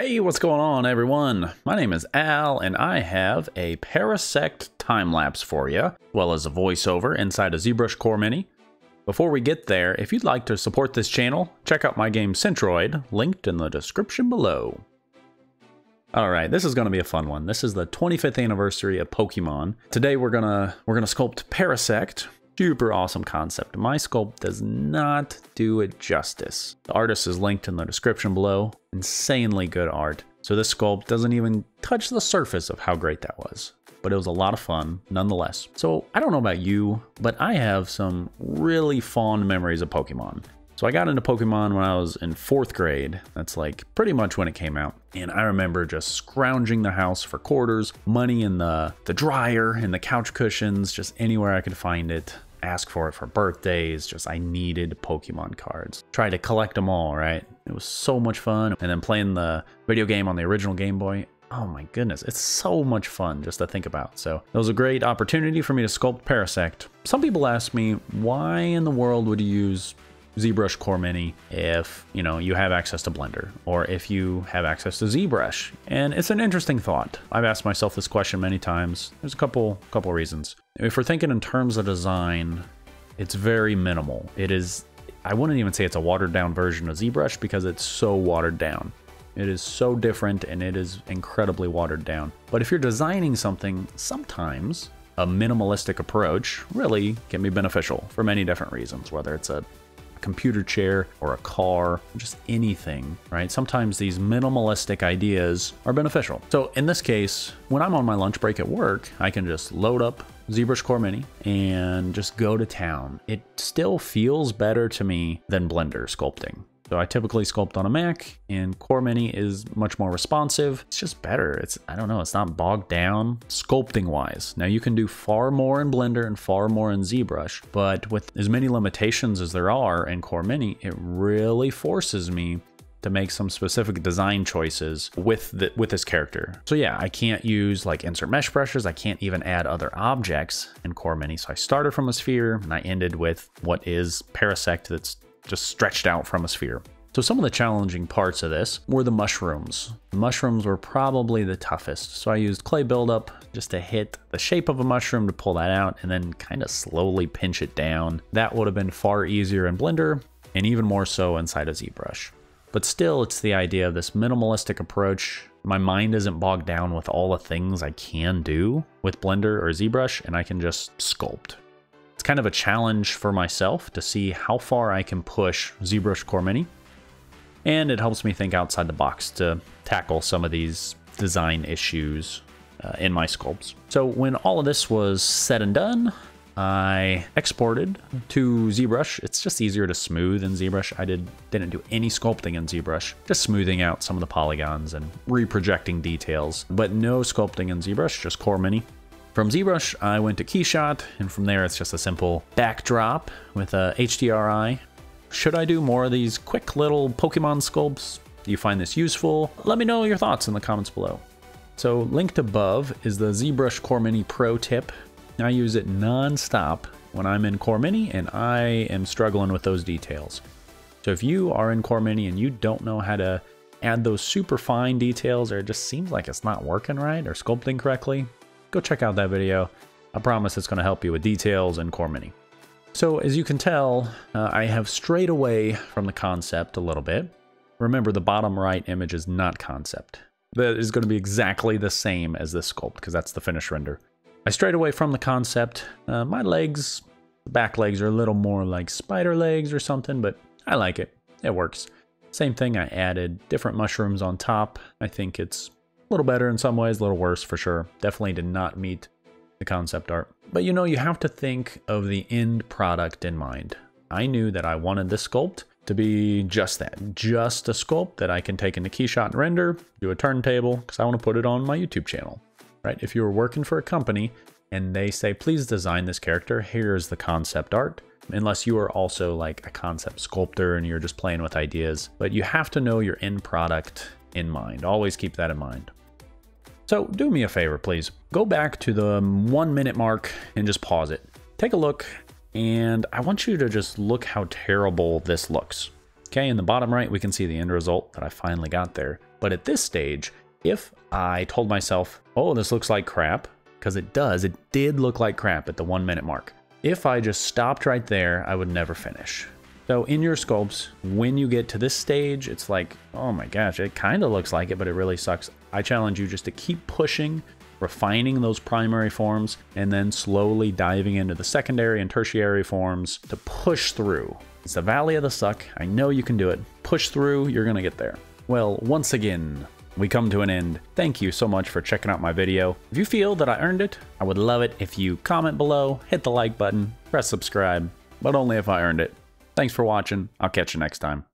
Hey, what's going on everyone? My name is Al and I have a Parasect time-lapse for you, as well as a voiceover inside a ZBrush Core Mini. Before we get there, if you'd like to support this channel, check out my game Centroid, linked in the description below. Alright, this is going to be a fun one. This is the 25th anniversary of Pokemon. Today we're gonna we're gonna sculpt Parasect, super awesome concept. My sculpt does not do it justice. The artist is linked in the description below. Insanely good art. So this sculpt doesn't even touch the surface of how great that was. But it was a lot of fun nonetheless. So I don't know about you, but I have some really fond memories of Pokemon. So I got into Pokemon when I was in fourth grade. That's like pretty much when it came out. And I remember just scrounging the house for quarters, money in the, the dryer, in the couch cushions, just anywhere I could find it ask for it for birthdays. Just I needed Pokemon cards. Tried to collect them all, right? It was so much fun. And then playing the video game on the original Game Boy. Oh my goodness, it's so much fun just to think about. So it was a great opportunity for me to sculpt Parasect. Some people ask me, why in the world would you use ZBrush Core Mini if, you know, you have access to Blender or if you have access to ZBrush. And it's an interesting thought. I've asked myself this question many times. There's a couple couple reasons. If we're thinking in terms of design, it's very minimal. It is I wouldn't even say it's a watered down version of ZBrush because it's so watered down. It is so different and it is incredibly watered down. But if you're designing something, sometimes a minimalistic approach really can be beneficial for many different reasons, whether it's a computer chair or a car, just anything, right? Sometimes these minimalistic ideas are beneficial. So in this case, when I'm on my lunch break at work, I can just load up ZBrush Core Mini and just go to town. It still feels better to me than Blender sculpting. So I typically sculpt on a Mac and Core Mini is much more responsive. It's just better. It's, I don't know, it's not bogged down sculpting wise. Now you can do far more in Blender and far more in ZBrush, but with as many limitations as there are in Core Mini, it really forces me to make some specific design choices with the, with this character. So yeah, I can't use like insert mesh brushes. I can't even add other objects in Core Mini. So I started from a sphere and I ended with what is Parasect that's just stretched out from a sphere. So some of the challenging parts of this were the mushrooms. Mushrooms were probably the toughest. So I used clay buildup just to hit the shape of a mushroom to pull that out and then kind of slowly pinch it down. That would have been far easier in Blender and even more so inside of ZBrush. But still, it's the idea of this minimalistic approach. My mind isn't bogged down with all the things I can do with Blender or ZBrush, and I can just sculpt kind of a challenge for myself to see how far I can push ZBrush Core Mini. And it helps me think outside the box to tackle some of these design issues uh, in my sculpts. So when all of this was said and done, I exported to ZBrush. It's just easier to smooth in ZBrush. I did, didn't do any sculpting in ZBrush, just smoothing out some of the polygons and reprojecting details, but no sculpting in ZBrush, just Core Mini. From ZBrush, I went to Keyshot, and from there it's just a simple backdrop with a HDRI. Should I do more of these quick little Pokemon sculpts? Do you find this useful? Let me know your thoughts in the comments below. So linked above is the ZBrush Core Mini Pro tip. I use it non-stop when I'm in Core Mini and I am struggling with those details. So if you are in Core Mini and you don't know how to add those super fine details or it just seems like it's not working right or sculpting correctly, go check out that video. I promise it's going to help you with details and Core Mini. So as you can tell, uh, I have strayed away from the concept a little bit. Remember, the bottom right image is not concept. That is going to be exactly the same as this sculpt, because that's the finished render. I strayed away from the concept. Uh, my legs, the back legs are a little more like spider legs or something, but I like it. It works. Same thing, I added different mushrooms on top. I think it's a little better in some ways, a little worse for sure. Definitely did not meet the concept art. But you know, you have to think of the end product in mind. I knew that I wanted this sculpt to be just that, just a sculpt that I can take into Keyshot and render, do a turntable, because I want to put it on my YouTube channel, right? If you were working for a company and they say, please design this character, here's the concept art, unless you are also like a concept sculptor and you're just playing with ideas. But you have to know your end product in mind. Always keep that in mind. So do me a favor, please. Go back to the one minute mark and just pause it. Take a look, and I want you to just look how terrible this looks. Okay, in the bottom right, we can see the end result that I finally got there. But at this stage, if I told myself, oh, this looks like crap, because it does, it did look like crap at the one minute mark. If I just stopped right there, I would never finish. So in your sculpts, when you get to this stage, it's like, oh my gosh, it kind of looks like it, but it really sucks. I challenge you just to keep pushing, refining those primary forms, and then slowly diving into the secondary and tertiary forms to push through. It's the Valley of the Suck. I know you can do it. Push through, you're gonna get there. Well, once again, we come to an end. Thank you so much for checking out my video. If you feel that I earned it, I would love it if you comment below, hit the like button, press subscribe, but only if I earned it. Thanks for watching. I'll catch you next time.